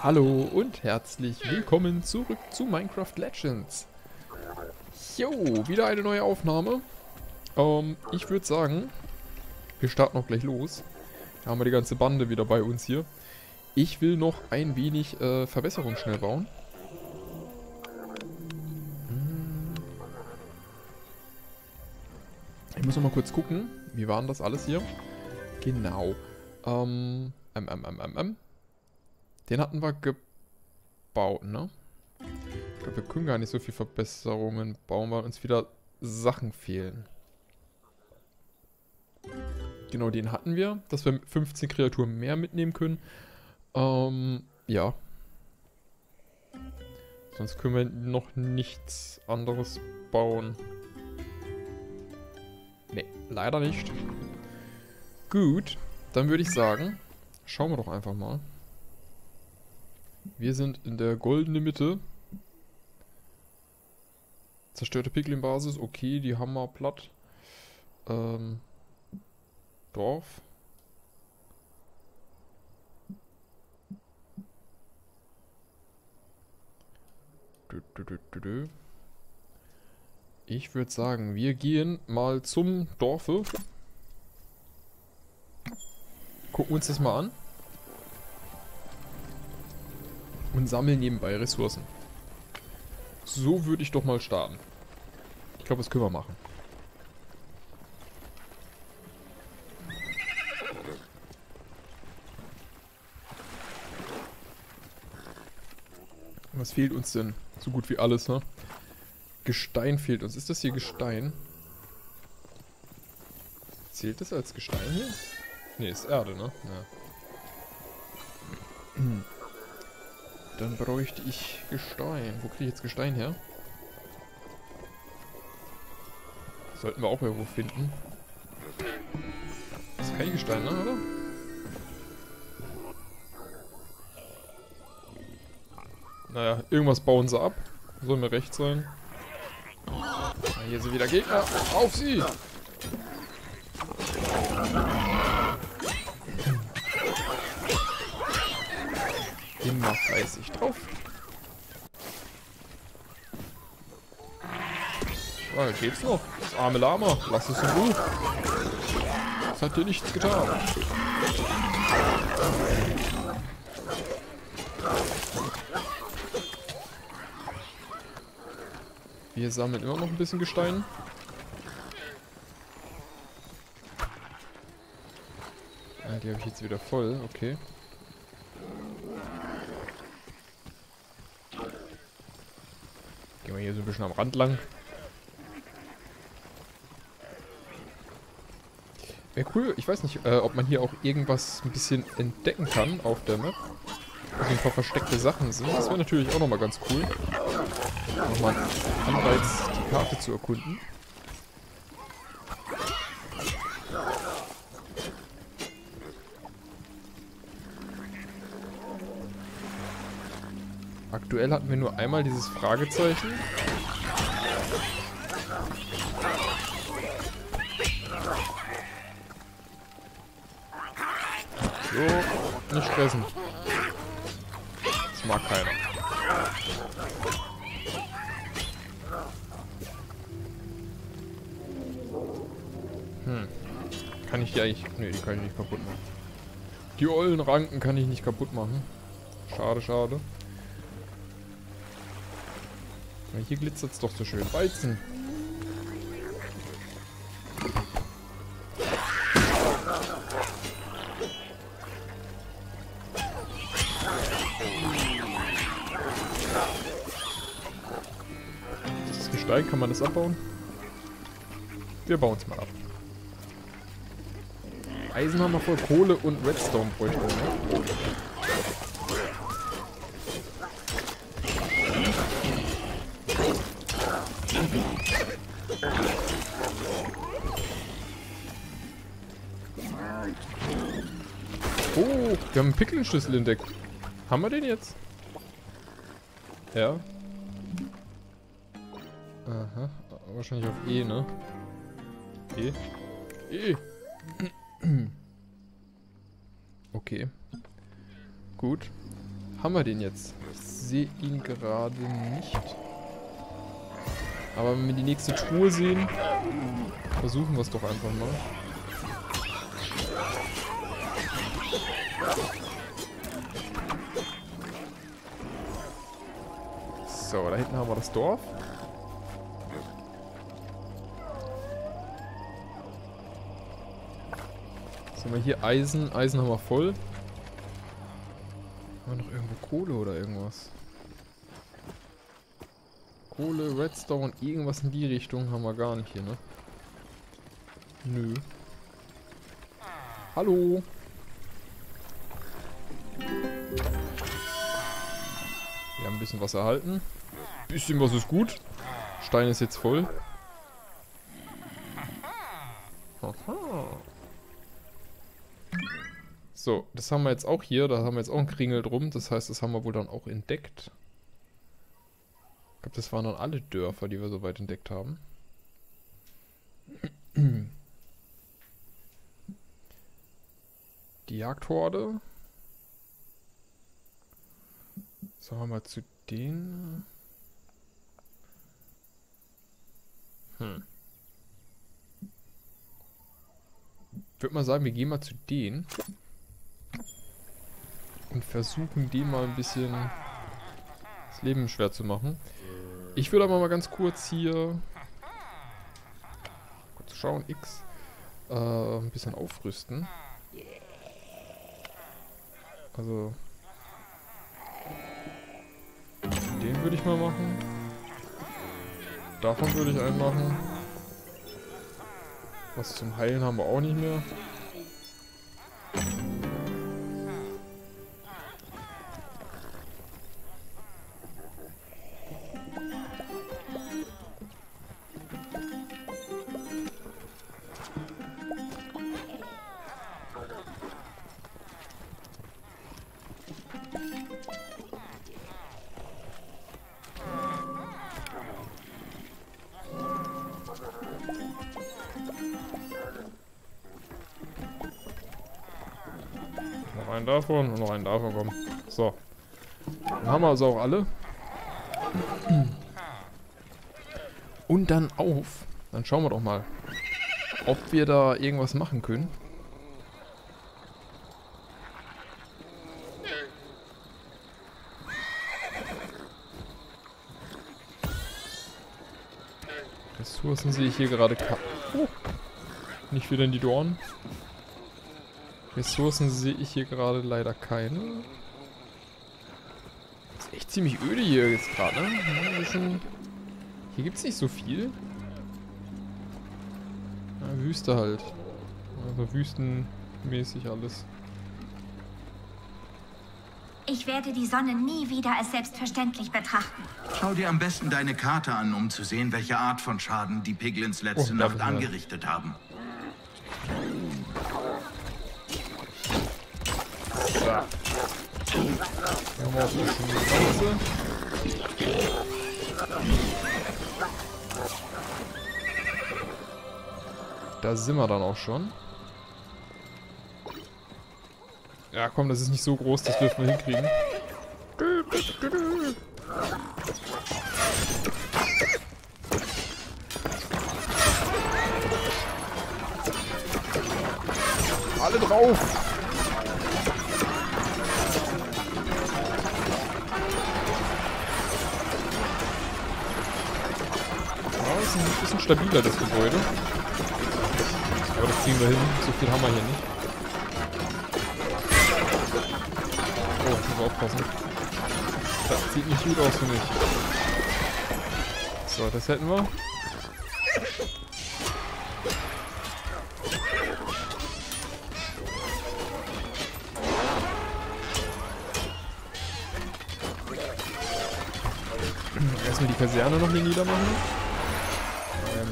Hallo und herzlich willkommen zurück zu Minecraft Legends. Jo, wieder eine neue Aufnahme. Ähm, ich würde sagen, wir starten auch gleich los. Da haben wir die ganze Bande wieder bei uns hier. Ich will noch ein wenig äh, Verbesserung schnell bauen. Hm. Ich muss noch mal kurz gucken, wie war denn das alles hier? Genau. Ähm, ähm, ähm, ähm, ähm. Den hatten wir gebaut, ne? Ich glaube, wir können gar nicht so viel Verbesserungen bauen, weil uns wieder Sachen fehlen. Genau, den hatten wir, dass wir 15 Kreaturen mehr mitnehmen können. Ähm, ja. Sonst können wir noch nichts anderes bauen. Ne, leider nicht. Gut, dann würde ich sagen, schauen wir doch einfach mal. Wir sind in der goldenen Mitte. Zerstörte Piglin-Basis, okay, die haben wir platt. Ähm, Dorf. Ich würde sagen, wir gehen mal zum Dorfe. Gucken uns das mal an. Und sammeln nebenbei Ressourcen. So würde ich doch mal starten. Ich glaube, das können wir machen. Was fehlt uns denn? So gut wie alles, ne? Gestein fehlt uns. Ist das hier Gestein? Zählt das als Gestein hier? Ne, ist Erde, ne? Ja. Dann bräuchte ich Gestein. Wo kriege ich jetzt Gestein her? Sollten wir auch irgendwo finden. Das ist kein Gestein, ne, oder? Naja, irgendwas bauen sie ab. Soll mir recht sein. Ah, hier sind wieder Gegner. Auf sie! Immer fleißig drauf. Ah, geht's noch? Das arme Lama. Lass es in Ruhe. Das hat dir nichts getan. Wir sammeln immer noch ein bisschen Gestein. Ah, die habe ich jetzt wieder voll. Okay. Gehen wir hier so ein bisschen am Rand lang. Wäre cool, ich weiß nicht, äh, ob man hier auch irgendwas ein bisschen entdecken kann auf der Map. Also ein paar versteckte Sachen sind. Das wäre natürlich auch nochmal ganz cool nochmal Anreiz, die Karte zu erkunden. Aktuell hatten wir nur einmal dieses Fragezeichen. So, nicht stressen. Das mag keiner. Kann ich die eigentlich... Ne, die kann ich nicht kaputt machen. Die ollen Ranken kann ich nicht kaputt machen. Schade, schade. Ja, hier glitzert es doch so schön. Weizen. Das Gestein, kann man das abbauen? Wir bauen es mal ab. Eisen haben wir voll. Kohle und Redstone bräuchte ne? Wir haben einen Pickelschlüssel entdeckt. Haben wir den jetzt? Ja. Aha, wahrscheinlich auf E, ne? E. E. Okay. Gut. haben wir den jetzt? Ich sehe ihn gerade nicht. Aber wenn wir die nächste Truhe sehen, versuchen wir es doch einfach mal. So, da hinten haben wir das Dorf. Was haben wir hier? Eisen. Eisen haben wir voll. Haben wir noch irgendwo Kohle oder irgendwas? Kohle, Redstone, irgendwas in die Richtung haben wir gar nicht hier, ne? Nö. Hallo? Wir haben ein bisschen was erhalten. Bisschen was ist gut. Stein ist jetzt voll. Aha. So, das haben wir jetzt auch hier. Da haben wir jetzt auch einen Kringel drum. Das heißt, das haben wir wohl dann auch entdeckt. Ich glaube, das waren dann alle Dörfer, die wir soweit entdeckt haben. Die Jagdhorde. Sagen wir mal zu denen. Hm. Ich würde mal sagen, wir gehen mal zu denen. Und versuchen, denen mal ein bisschen das Leben schwer zu machen. Ich würde aber mal ganz kurz hier... Kurz schauen, X. Äh, ein bisschen aufrüsten. Also... Den würde ich mal machen. Davon würde ich einen machen. Was zum Heilen haben wir auch nicht mehr. Davon und noch einen davon, komm. So. Dann haben wir also auch alle. Und dann auf. Dann schauen wir doch mal, ob wir da irgendwas machen können. Ressourcen sehe ich hier gerade. Oh. Nicht wieder in die Dornen. Ressourcen sehe ich hier gerade leider keine. Ist echt ziemlich öde hier jetzt gerade, ne? Bisschen... Hier gibt es nicht so viel. Ja, Wüste halt. Also wüstenmäßig alles. Ich werde die Sonne nie wieder als selbstverständlich betrachten. Schau dir am besten deine Karte an, um zu sehen, welche Art von Schaden die Piglins letzte Oh, Nacht angerichtet haben. Wir auch ein bisschen Ganze. Da sind wir dann auch schon. Ja, komm, das ist nicht so groß, das dürfen wir hinkriegen. Alle drauf! Stabiler, das Gebäude. Aber das ziehen wir hin. So viel haben wir hier nicht. Oh, ich muss aufpassen. Das sieht nicht gut aus für mich. So, das hätten wir. Erstmal die Kaserne noch hier niedermachen.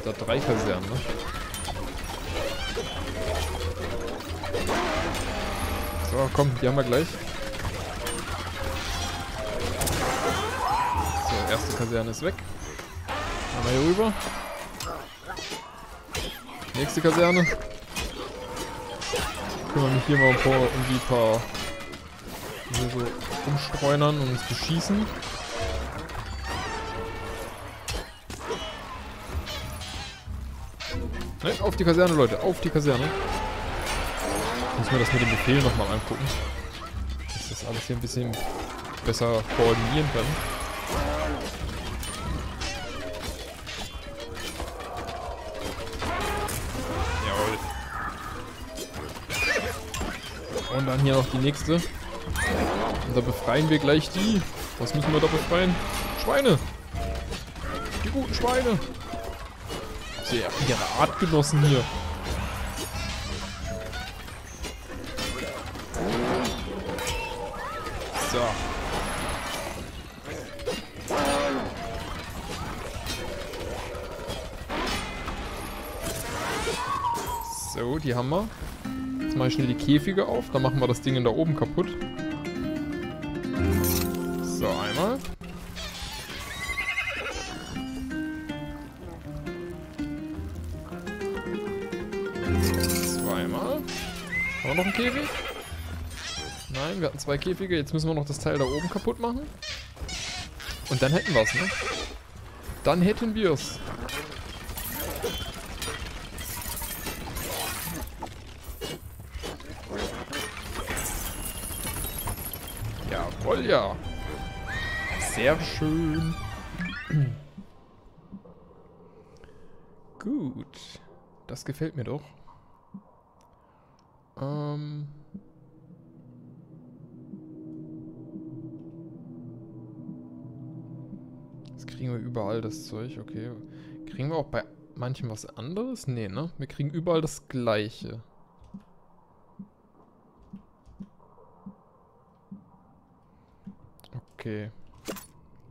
Da drei Kasernen, ne? So, komm, die haben wir gleich. So, erste Kaserne ist weg. Dann mal hier rüber. Nächste Kaserne. Ich kümmere mich hier mal um, um die paar so umstreunern und uns beschießen. Ne, auf die Kaserne, Leute. Auf die Kaserne. Muss mir das mit dem Befehl nochmal angucken. Dass das alles hier ein bisschen besser koordinieren kann. Jawohl. Und dann hier noch die nächste. Und da befreien wir gleich die. Was müssen wir da befreien? Schweine! Die guten Schweine! Sehr ihre Artgenossen hier. So. So, die haben wir. Jetzt mache ich schnell die Käfige auf. Dann machen wir das Ding da oben kaputt. Hatten zwei Käfige. Jetzt müssen wir noch das Teil da oben kaputt machen. Und dann hätten wir es, ne? Dann hätten wir es. Jawohl, ja. Sehr schön. Gut. Das gefällt mir doch. Ähm... Jetzt kriegen wir überall das Zeug, okay. Kriegen wir auch bei manchem was anderes? Nee, ne? Wir kriegen überall das gleiche. Okay.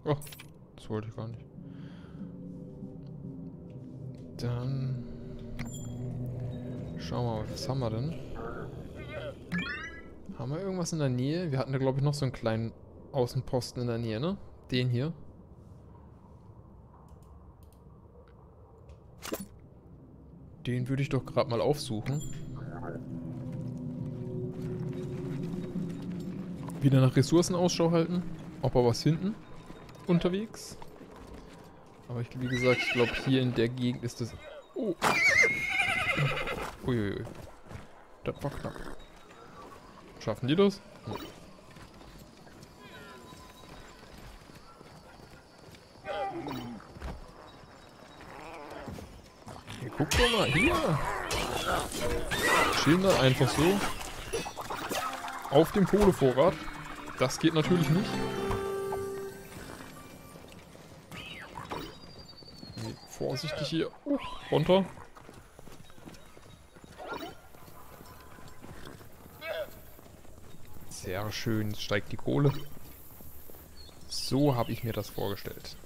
Oh, das wollte ich gar nicht. Dann... Schauen wir mal, was haben wir denn? Haben wir irgendwas in der Nähe? Wir hatten da, glaube ich, noch so einen kleinen Außenposten in der Nähe, ne? Den hier. Den würde ich doch gerade mal aufsuchen. Wieder nach Ressourcen Ausschau halten. Ob wir was finden. Unterwegs. Aber ich, wie gesagt, ich glaube hier in der Gegend ist das... Oh. Uiuiui. Das war knapp. Schaffen die das? Ja. Guck doch mal, hier. Chillen da einfach so. Auf dem Kohlevorrat. Das geht natürlich nicht. Nee, vorsichtig hier. Uh, runter. Sehr schön, steigt die Kohle. So habe ich mir das vorgestellt.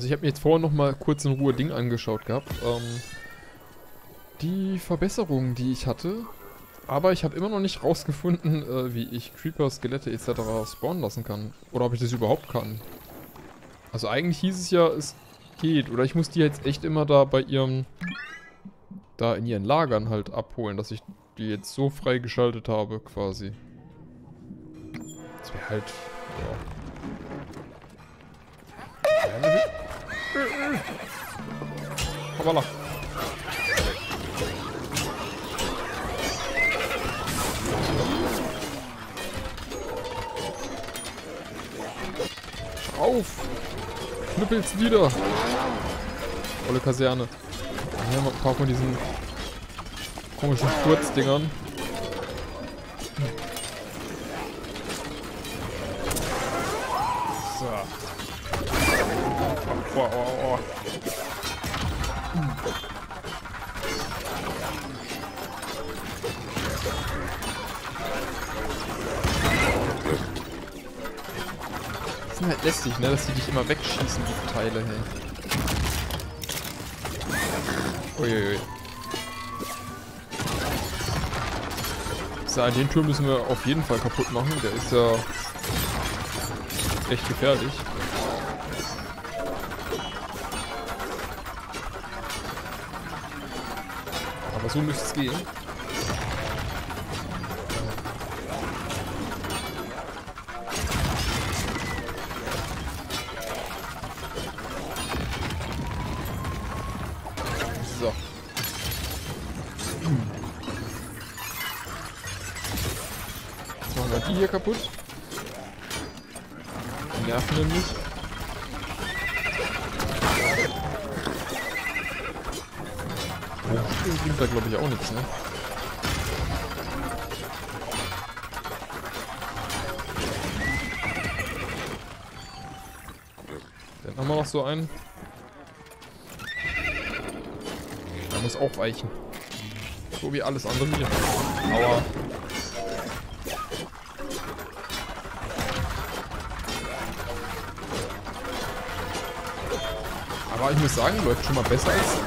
Also ich habe mir jetzt vorher noch mal kurz in Ruhe Ding angeschaut gehabt. Ähm, die Verbesserungen, die ich hatte. Aber ich habe immer noch nicht rausgefunden, äh, wie ich Creeper, Skelette etc. spawnen lassen kann. Oder ob ich das überhaupt kann. Also eigentlich hieß es ja, es geht. Oder ich muss die jetzt echt immer da bei ihrem... Da in ihren Lagern halt abholen, dass ich die jetzt so freigeschaltet habe, quasi. Das wäre halt... Ja. Hoppala. Auf! Knüppel's wieder! Volle Kaserne. Hier haben wir diesen komischen Kurzdingern. Ist halt lästig, ne? Dass die dich immer wegschießen, die Teile, hey. Uiuiui. So, den Turm müssen wir auf jeden Fall kaputt machen. Der ist ja echt gefährlich. Aber so müsste es gehen. Kaputt. Die nerven nämlich. Oh, bringt da glaube ich auch nichts, ne? Dann haben wir noch so einen. Er muss aufweichen. So wie alles andere hier. Aua. Aber ich muss sagen, läuft schon mal besser als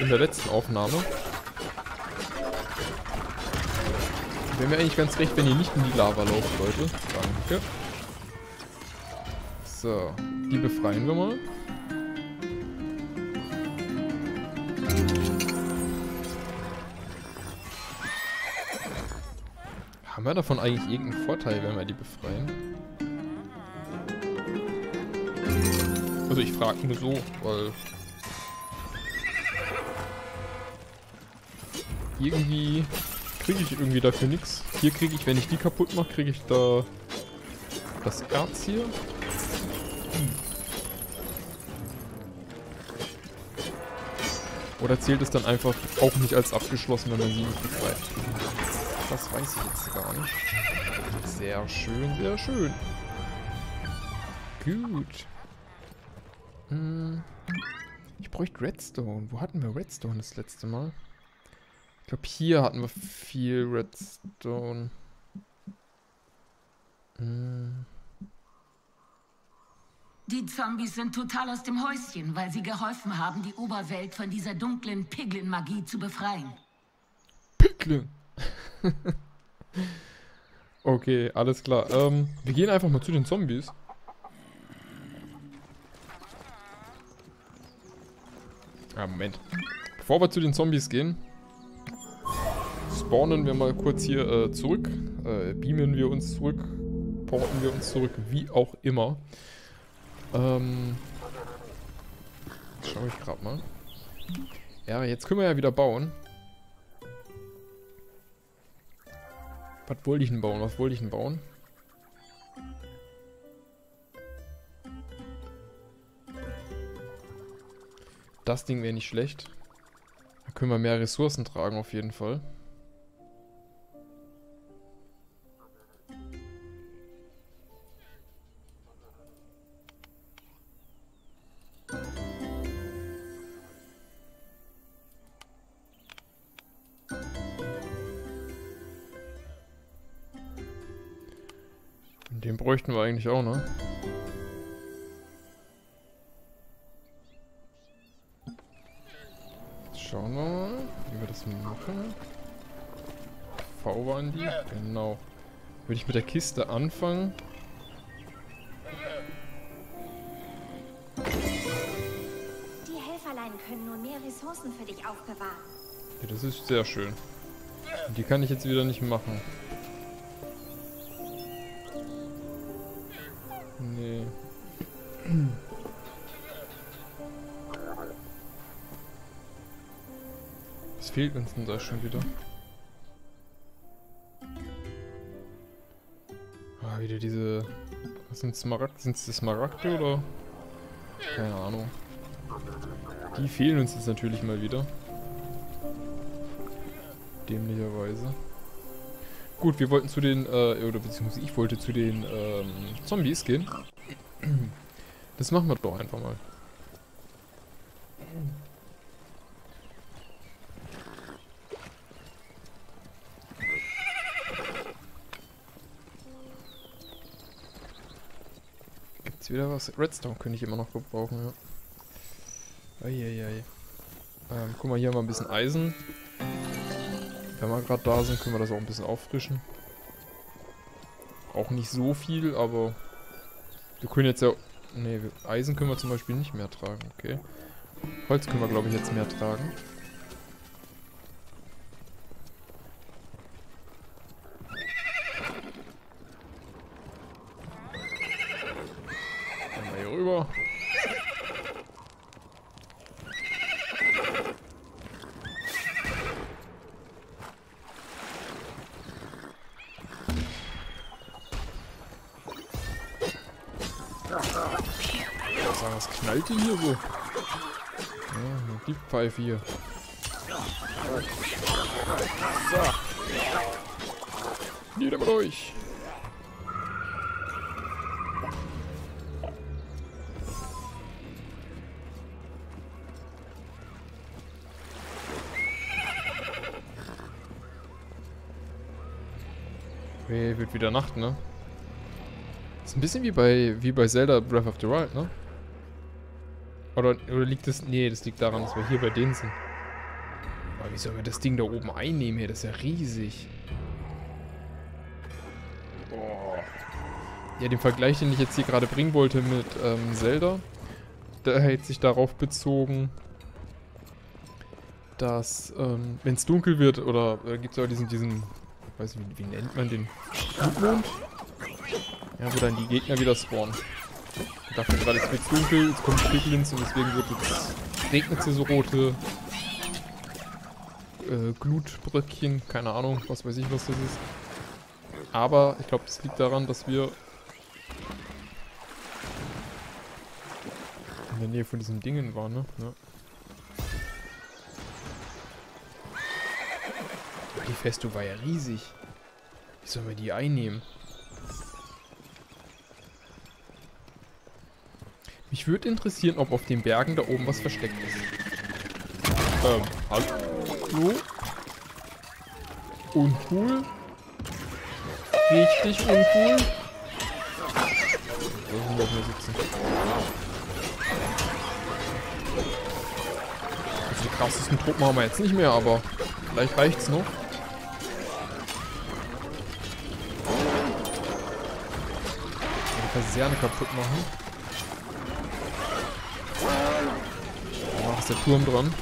in der letzten Aufnahme. Wäre mir eigentlich ganz recht, wenn ihr nicht in die Lava lauft, Leute. Danke. So, die befreien wir mal. Haben wir davon eigentlich irgendeinen Vorteil, wenn wir die befreien? Also ich frage nur so, weil... Irgendwie kriege ich irgendwie dafür nichts. Hier kriege ich, wenn ich die kaputt mache, kriege ich da das Erz hier. Oder zählt es dann einfach auch nicht als abgeschlossen, wenn man sie nicht befreit? Das weiß ich jetzt gar nicht. Sehr schön, sehr schön. Gut. Hm. Ich bräuchte Redstone. Wo hatten wir Redstone das letzte Mal? Ich glaube, hier hatten wir viel Redstone. Hm. Die Zombies sind total aus dem Häuschen, weil sie geholfen haben, die Oberwelt von dieser dunklen Piglin-Magie zu befreien. Piglin. okay, alles klar. Ähm, wir gehen einfach mal zu den Zombies. Ja, Moment. Bevor wir zu den Zombies gehen, spawnen wir mal kurz hier äh, zurück. Äh, beamen wir uns zurück. Porten wir uns zurück, wie auch immer. Ähm, Schau ich gerade mal. Ja, jetzt können wir ja wieder bauen. Was wollte ich denn bauen? Was wollte ich denn bauen? Das Ding wäre nicht schlecht. Da können wir mehr Ressourcen tragen auf jeden Fall. Den bräuchten wir eigentlich auch, ne? Schauen wir mal, wie wir das machen. V waren die? Genau. Würde ich mit der Kiste anfangen. Die Helferlein können nun mehr Ressourcen für dich aufbewahren. Ja, das ist sehr schön. Und die kann ich jetzt wieder nicht machen. Nee. Fehlt uns denn da schon wieder? Ah, wieder diese... Sind Smaragd? Sind es Smaragde oder? Keine Ahnung. Die fehlen uns jetzt natürlich mal wieder. Dämlicherweise. Gut, wir wollten zu den, äh, oder beziehungsweise ich wollte zu den ähm, Zombies gehen. Das machen wir doch einfach mal. Gibt's wieder was? Redstone könnte ich immer noch gebrauchen, ja. Eieiei. Ähm, guck mal, hier haben wir ein bisschen Eisen. Wenn wir gerade da sind, können wir das auch ein bisschen auffrischen. Auch nicht so viel, aber Wir können jetzt ja... Ne, Eisen können wir zum Beispiel nicht mehr tragen, okay. Holz können wir, glaube ich, jetzt mehr tragen. Dann mal hier rüber. Sagen, denn hier so? Ja, die Pfeife hier. So. Nieder mit euch. Okay, wird wieder Nacht, ne? Ist ein bisschen wie bei wie bei Zelda Breath of the Wild, ne? Oder, oder liegt das... Nee, das liegt daran, dass wir hier bei denen sind. Aber wie sollen wir das Ding da oben einnehmen hier? Das ist ja riesig. Boah. Ja, den Vergleich, den ich jetzt hier gerade bringen wollte mit ähm, Zelda, der hat sich darauf bezogen, dass, ähm, wenn es dunkel wird, oder äh, gibt es ja diesen, diesen, weiß nicht, wie, wie nennt man den? Blutmond? Ja, wo dann die Gegner wieder spawnen. Ich dachte gerade, es wird dunkel, jetzt kommen Piglins und deswegen wird jetzt, regnet hier so rote äh, Glutbröckchen, keine Ahnung, was weiß ich, was das ist. Aber ich glaube, das liegt daran, dass wir in der Nähe von diesen Dingen waren, ne? Ja. Die Festung war ja riesig. Wie sollen wir die einnehmen? Würde interessieren, ob auf den Bergen da oben was versteckt ist. Ähm, hallo? Uncool? Richtig uncool? Sind wir hier sitzen? Also die krassesten Truppen haben wir jetzt nicht mehr, aber vielleicht reicht's noch. Die Kaserne kaputt machen. Ist der Turm dran.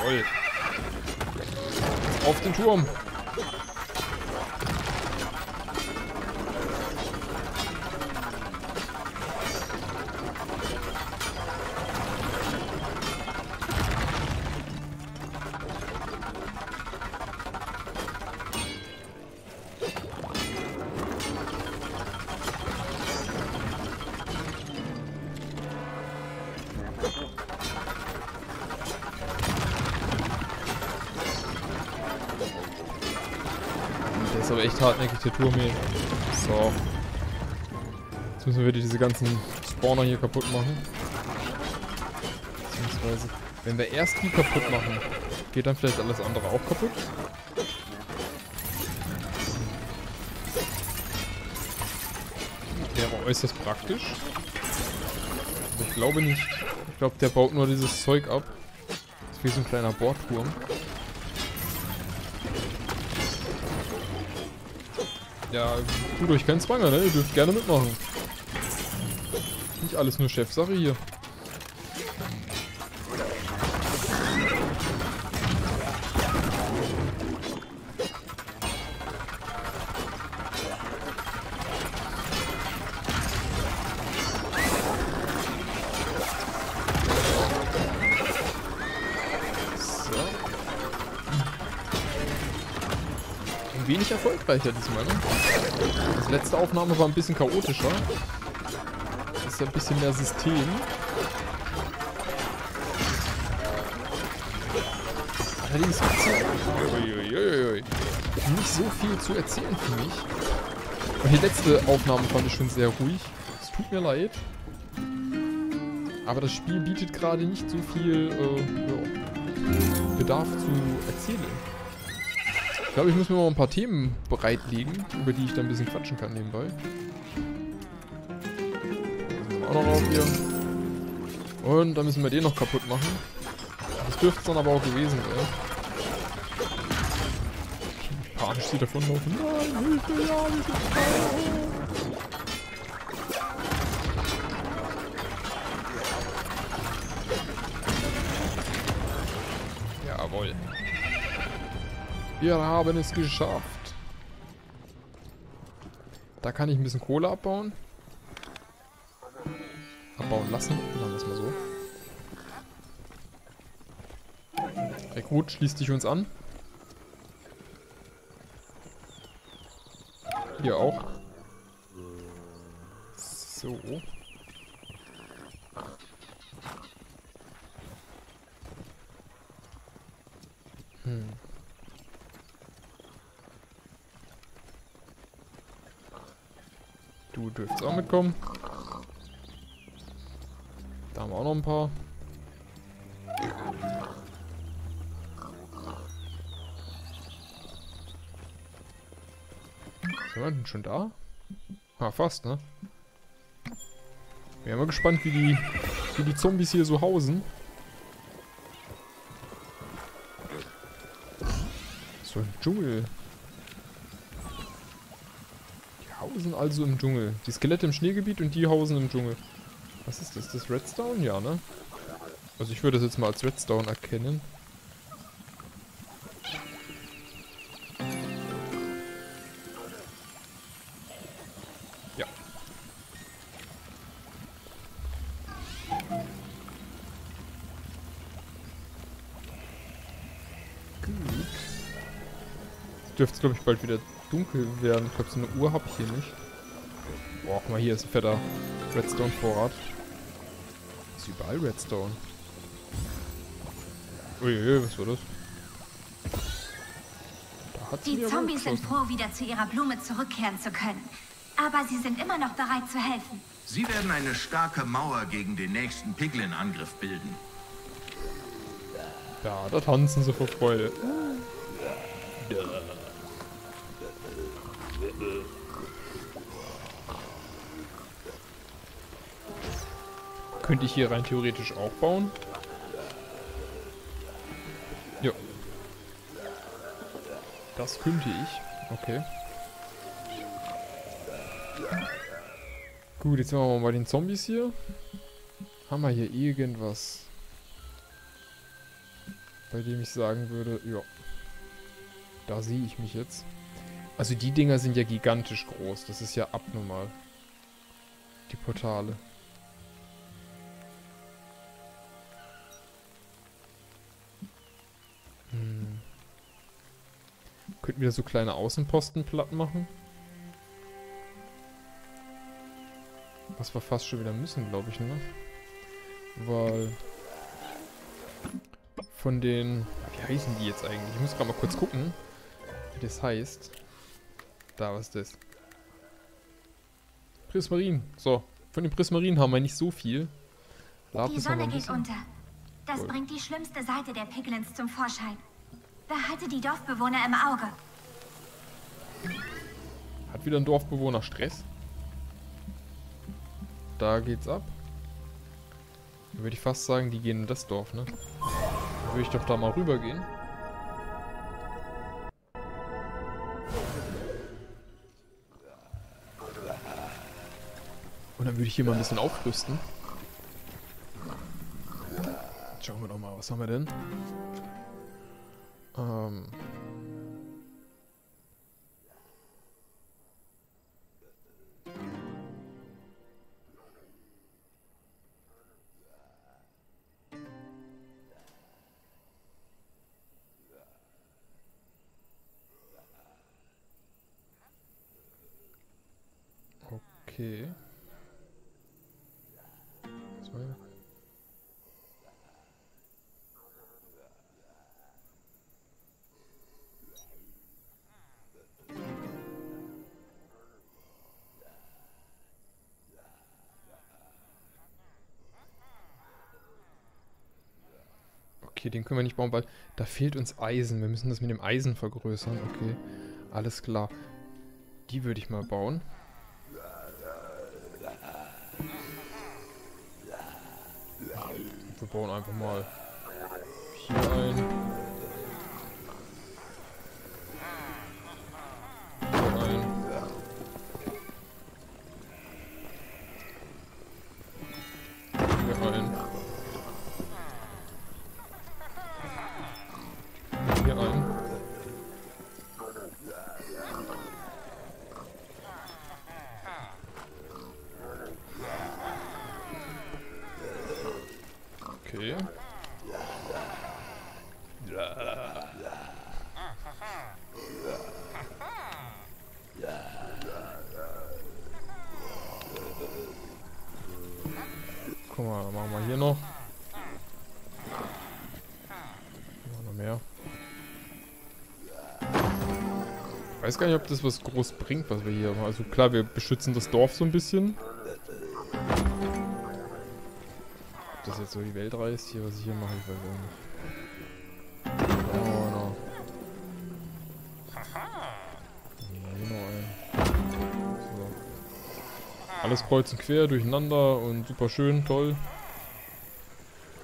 Jawoll. Auf den Turm. Hier. So. Jetzt müssen wir diese ganzen Spawner hier kaputt machen. Beziehungsweise, wenn wir erst die kaputt machen, geht dann vielleicht alles andere auch kaputt? Wäre äußerst praktisch. Aber ich glaube nicht. Ich glaube, der baut nur dieses Zeug ab. Das ist wie so ein kleiner Bohrturm. Ja, tut euch keinen Zwang an, ne? Ihr dürft gerne mitmachen. Nicht alles nur Chefsache hier. Erfolgreicher diesmal, ne? Das letzte Aufnahme war ein bisschen chaotischer. Das ist ja ein bisschen mehr System. Allerdings hier uiuiuiui, nicht so viel zu erzählen für mich. Und die letzte Aufnahme fand ich schon sehr ruhig. Es tut mir leid. Aber das Spiel bietet gerade nicht so viel äh, ja, Bedarf zu erzählen. Ich glaube, ich muss mir mal ein paar Themen bereitlegen, über die ich dann ein bisschen quatschen kann nebenbei. Auch noch rauf hier. Und dann müssen wir den noch kaputt machen. Das dürfte es dann aber auch gewesen sein. Panisch sie davonlaufen. Nein, Hilfe, ja, wir sind Wir haben es geschafft. Da kann ich ein bisschen Kohle abbauen. Abbauen lassen. Sagen wir es mal so. Rekrut, schließt dich uns an. Hier auch. So. Du dürftest auch mitkommen. Da haben wir auch noch ein paar. Sind wir denn schon da? Ah, fast, ne? Bin ja mal gespannt, wie die, wie die Zombies hier so hausen. So ein Dschungel. Hausen also im Dschungel. Die Skelette im Schneegebiet und die hausen im Dschungel. Was ist das? Das Redstone? Ja, ne? Also ich würde das jetzt mal als Redstone erkennen. Dürfte es, glaube ich, bald wieder dunkel werden. Ich glaube, so eine Uhr habe ich hier nicht. Boah, guck mal, hier ist ein fetter Redstone-Vorrat. Ist überall Redstone. Uiuiui, was war das? Da hat sie Die Zombies sind froh, wieder zu ihrer Blume zurückkehren zu können. Aber sie sind immer noch bereit zu helfen. Sie werden eine starke Mauer gegen den nächsten Piglin-Angriff bilden. Ja, da tanzen sie vor Freude. Könnte ich hier rein theoretisch auch bauen? Ja. Das könnte ich. Okay. Gut, jetzt sind wir mal bei den Zombies hier. Haben wir hier irgendwas? bei dem ich sagen würde, ja, da sehe ich mich jetzt. Also die Dinger sind ja gigantisch groß, das ist ja abnormal. Die Portale. Könnten wir so kleine Außenposten platt machen? Was wir fast schon wieder müssen, glaube ich, ne? Weil von den... Wie heißen die jetzt eigentlich? Ich muss gerade mal kurz gucken, wie das heißt. Da, was ist das? Prismarin. So, von den Prismarin haben wir nicht so viel. Die Lapis wir Sonne geht unter. Das Cool. bringt die schlimmste Seite der Piglins zum Vorschein. Behalte die Dorfbewohner im Auge. Hat wieder ein Dorfbewohner Stress? Da geht's ab. Dann würde ich fast sagen, die gehen in das Dorf, ne? Dann würde ich doch da mal rübergehen. Und dann würde ich hier mal ein bisschen aufrüsten. Schauen wir doch mal, was haben wir denn? Ähm... Okay, den können wir nicht bauen, weil da fehlt uns Eisen. Wir müssen das mit dem Eisen vergrößern. Okay, alles klar. Die würde ich mal bauen. Wir bauen einfach mal hier ein. Weiß gar nicht, ob das was groß bringt, was wir hier haben. Also klar, wir beschützen das Dorf so ein bisschen. Ob das jetzt so die Welt reißt, hier, was ich hier mache, ich weiß auch nicht. Oh, no. Ja, genau, ey. So. Alles kreuz und quer, durcheinander und super schön, toll.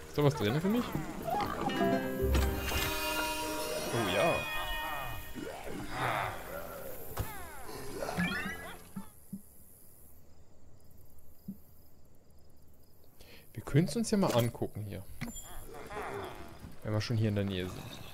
Ist da was drin für mich? Können es uns ja mal angucken hier. Wenn wir schon hier in der Nähe sind.